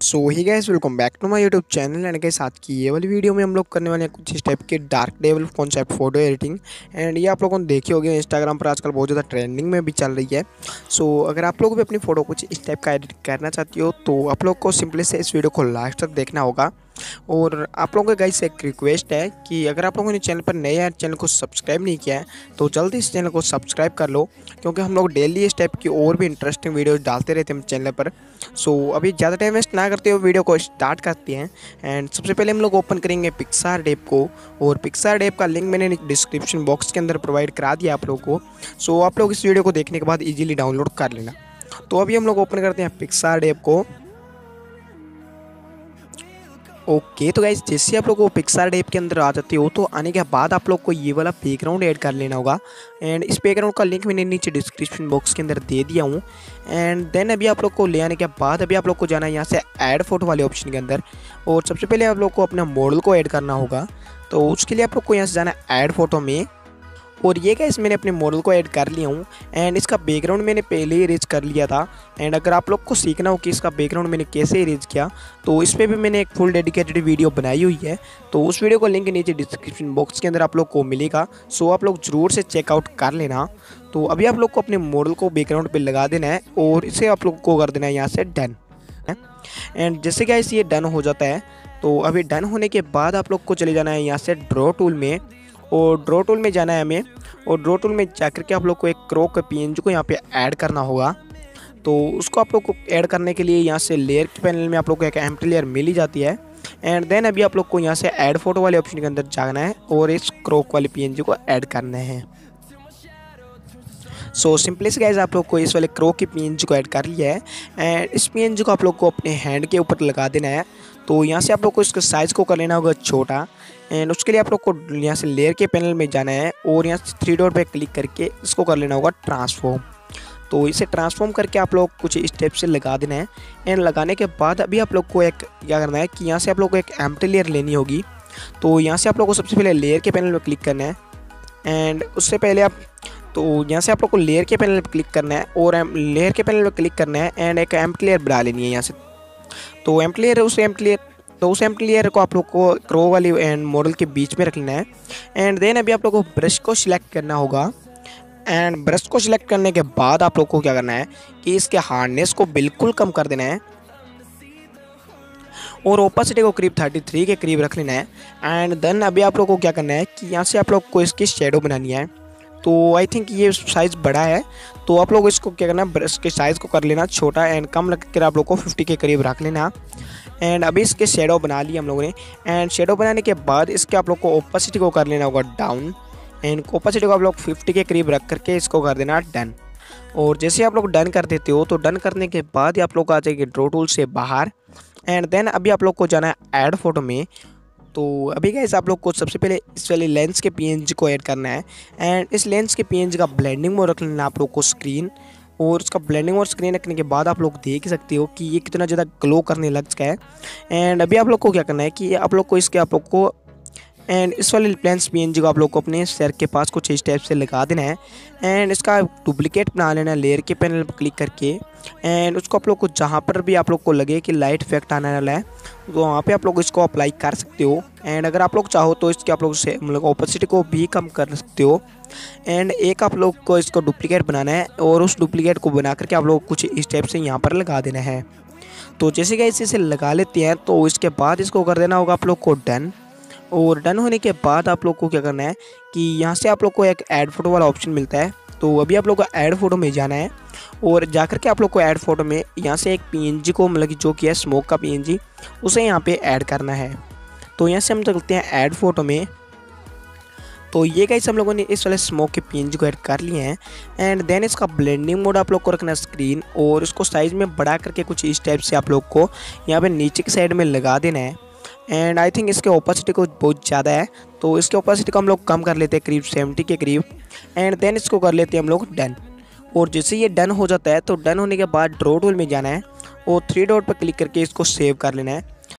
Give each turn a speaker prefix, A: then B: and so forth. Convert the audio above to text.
A: So hi guys welcome back to my YouTube channel and के साथ की ये वाली वीडियो में हम लोग करने वाले हैं कुछ इस टाइप के dark devil concept photo editing and ये आप लोगों ने देखी होगी इंस्टाग्राम पर आजकल बहुत ज़्यादा ट्रेंडिंग में भी चल रही है. सो so, अगर आप लोग भी अपनी फ़ोटो कुछ इस टाइप का एडिट करना चाहती हो तो आप लोग को सिंपली से इस वीडियो को लास्ट तक देखना होगा. और आप लोगों के गाइस एक रिक्वेस्ट है कि अगर आप लोगों ने चैनल पर नए हैं चैनल को सब्सक्राइब नहीं किया है तो जल्दी इस चैनल को सब्सक्राइब कर लो, क्योंकि हम लोग डेली इस टाइप की और भी इंटरेस्टिंग वीडियो डालते रहते हैं चैनल पर। सो अभी ज़्यादा टाइम वेस्ट ना करते हुए वीडियो को स्टार्ट करते हैं। एंड सबसे पहले हम लोग ओपन करेंगे पिक्सार डेप को, और पिक्सार डेप का लिंक मैंने डिस्क्रिप्शन बॉक्स के अंदर प्रोवाइड करा दिया आप लोगों को। सो आप लोग इस वीडियो को देखने के बाद ईजिली डाउनलोड कर लेना। तो अभी हम लोग ओपन करते हैं पिक्सार डेप को। ओके तो गाइज़ जैसे आप लोग को पिक्सार डेप के अंदर आ जाते हो तो आने के बाद आप लोग को ये वाला बैकग्राउंड ऐड कर लेना होगा। एंड इस बैकग्राउंड का लिंक मैंने नीचे डिस्क्रिप्शन बॉक्स के अंदर दे दिया हूँ। एंड देन अभी आप लोग को ले आने के बाद अभी आप लोग को जाना है यहाँ से ऐड फ़ोटो वाले ऑप्शन के अंदर। और सबसे पहले आप लोग को अपने मॉडल को ऐड करना होगा। तो उसके लिए आप लोग को यहाँ से जाना है ऐड फ़ोटो में। और ये गैस मैंने अपने मॉडल को ऐड कर लिया हूँ एंड इसका बैकग्राउंड मैंने पहले ही इरेज कर लिया था एंड अगर आप लोग को सीखना हो कि इसका बैकग्राउंड मैंने कैसे इरेज किया तो इस पर भी मैंने एक फुल डेडिकेटेड वीडियो बनाई हुई है तो उस वीडियो का लिंक नीचे डिस्क्रिप्शन बॉक्स के अंदर आप लोग को मिलेगा सो आप लोग ज़रूर से चेकआउट कर लेना। तो अभी आप लोग को अपने मॉडल को बैकग्राउंड पर लगा देना है, और इसे आप लोग को कर देना है यहाँ से डन एंड जैसे क्या ये डन हो जाता है तो अभी डन होने के बाद आप लोग को चले जाना है यहाँ से ड्रॉ टूल में और ड्रॉ टूल में जाना है हमें। और ड्रॉ टूल में जाकर के आप लोग को एक क्रो के पी को यहाँ पे ऐड करना होगा। तो उसको आप लोग को ऐड करने के लिए यहाँ से लेयर के पैनल में आप लोग को एक एम्प्टी लेयर मिल ही जाती है। एंड देन अभी आप लोग को यहाँ से ऐड फ़ोटो वाले ऑप्शन के अंदर जाना है और इस क्रोक वाले पीएनजी को ऐड करना है। सो सिंपली से गाइज़ आप लोग को इस वाले क्रो की पी को ऐड कर लिया है। एंड इस पीएनजी को आप लोग को अपने हैंड के ऊपर लगा देना है। तो यहाँ से आप लोग को इसका साइज़ को कर लेना होगा छोटा एंड उसके लिए आप लोग को यहाँ से लेयर के पैनल में जाना है, और यहाँ से थ्री डॉट पे क्लिक करके इसको कर लेना होगा ट्रांसफॉर्म तो इसे ट्रांसफॉर्म करके आप लोग कुछ स्टेप से लगा देना है एंड लगाने के बाद अभी आप लोग को एक, क्या करना है कि यहाँ से आप लोग को एक एम्प्टी लेयर लेनी होगी. तो यहाँ से आप लोग को सबसे पहले लेयर के पैनल पर क्लिक करना है एंड उससे पहले आप तो यहाँ से आप लोग को लेयर के पैनल पर क्लिक करना है, और लेयर के पैनल पर क्लिक करना है एंड एक एम्प्टी लेयर बना लेनी है यहाँ से. तो एम्प्टी लेयर उस एम्प्टी लेयर तो उस एम्प्टी लेयर को आप लोग को क्रो वाली एंड मॉडल के बीच में रखना है। एंड देन अभी आप लोग को ब्रश को सिलेक्ट करना होगा। एंड ब्रश को सिलेक्ट करने के बाद आप लोग को क्या करना है कि इसके हार्डनेस को बिल्कुल कम कर देना है। और ओपासिटी को करीब 33 के करीब रख लेना है। एंड देन अभी आप लोग को क्या करना है कि यहाँ से आप लोग को इसकी शेडो बनानी है। तो आई थिंक ये साइज़ बड़ा है। तो आप लोग इसको क्या करना ब्रश के साइज़ को कर लेना छोटा एंड कम रख कर आप लोग को 50 के करीब रख लेना। एंड अभी इसके शेडो बना लिए हम लोगों ने। एंड शेडो बनाने के बाद इसके आप लोग को ओपासिटी को कर लेना होगा डाउन एंड ओपासिटी को आप लोग 50 के करीब रख करके इसको कर देना डन और जैसे आप लोग डन कर देते हो तो डन करने के बाद ही आप लोग आ जाएँगे ड्रो टूल से बाहर। एंड देन अभी आप लोग को जाना है ऐड फ़ोटो में। तो अभी गैस आप लोग को सबसे पहले इस वाले लेंस के पीएनजी को ऐड करना है। एंड इस लेंस के पीएनजी का ब्लेंडिंग मोड रख लेना आप लोग को स्क्रीन और उसका ब्लेंडिंग और स्क्रीन रखने के बाद आप लोग देख सकते हो कि ये कितना ज़्यादा ग्लो करने लग चुका है। एंड अभी आप लोग को क्या करना है कि आप लोग को इसके आप लोग को एंड इस वाले प्लेंस पी को आप लोग को अपने सर के पास कुछ इस टाइप से लगा देना है। एंड इसका डुप्लीकेट बना लेना है लेयर के पैनल पर क्लिक करके। एंड उसको आप लोग को जहाँ पर भी आप लोग को लगे कि लाइट इफ़ेक्ट आने वाला है तो वहाँ पे आप लोग इसको अप्लाई कर सकते हो। एंड अगर आप लोग चाहो तो इसके आप लोग से मतलब ऑपोसिटी को भी कम कर सकते हो। एंड एक आप लोग को इसको डुप्लीकेट बनाना है और उस डुप्लीकेट को बना करके आप लोग कुछ इस टाइप से यहाँ पर लगा देना है। तो जैसे कि इसे लगा लेते हैं तो इसके बाद इसको कर देना होगा आप लोग को डन और डन होने के बाद आप लोग को क्या करना है कि यहाँ से आप लोग को एक ऐड फ़ोटो वाला ऑप्शन मिलता है। तो अभी आप लोग को ऐड फ़ोटो में जाना है और जाकर के आप लोग को ऐड फ़ोटो में यहाँ से एक पीएनजी को मतलब कि जो किया है स्मोक का पीएनजी उसे यहाँ पे ऐड करना है। तो यहाँ से हम चलते हैं ऐड फ़ोटो में। तो ये गाइस हम लोगों ने इस वाले स्मोक के पीएनजी को ऐड कर लिए हैं एंड देन इसका ब्लेंडिंग मोड आप लोग को रखना है स्क्रीन और इसको साइज़ में बढ़ा करके कुछ इस टाइप से आप लोग को यहाँ पे नीचे की साइड में लगा देना है। एंड आई थिंक इसके ओपोसिटी को बहुत ज़्यादा है। तो इसके ओपोसिटी को हम लोग कम कर लेते हैं करीब सेवेंटी के करीब। एंड देन इसको कर लेते हैं हम लोग डन और जैसे ये डन हो जाता है तो डन होने के बाद ड्रॉ टूल में जाना है। और थ्री डॉट पर क्लिक करके इसको सेव कर लेना है।